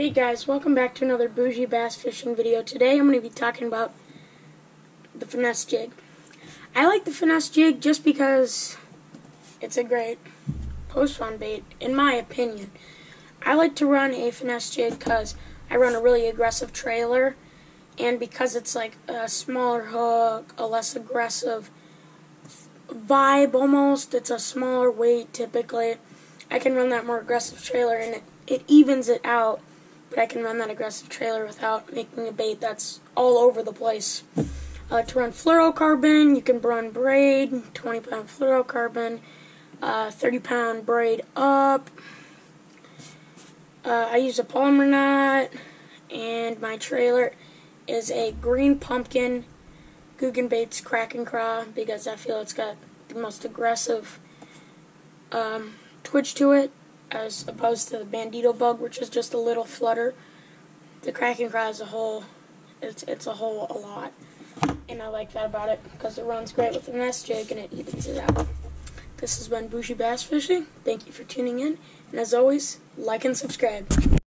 Hey guys, welcome back to another Boujee bass fishing video. Today I'm going to be talking about the finesse jig. I like the finesse jig just because it's a great post-spawn bait, in my opinion. I like to run a finesse jig because I run a really aggressive trailer, and because it's like a smaller hook, a less aggressive vibe almost, it's a smaller weight typically. I can run that more aggressive trailer and it, it evens it out but I can run that aggressive trailer without making a bait that's all over the place. Like to run fluorocarbon. You can run braid, 20 pound fluorocarbon, uh, 30 pound braid up. Uh, I use a Palomar knot, and my trailer is a green pumpkin Googan Baits Kraken Craw because I feel it's got the most aggressive um, twitch to it as opposed to the bandito bug, which is just a little flutter. The Kraken Craw as a whole, it's it's a whole a lot, and I like that about it because it runs great with the nest jig and it evens it out. This has been Boujee Bass Fishing. Thank you for tuning in, and as always, like and subscribe.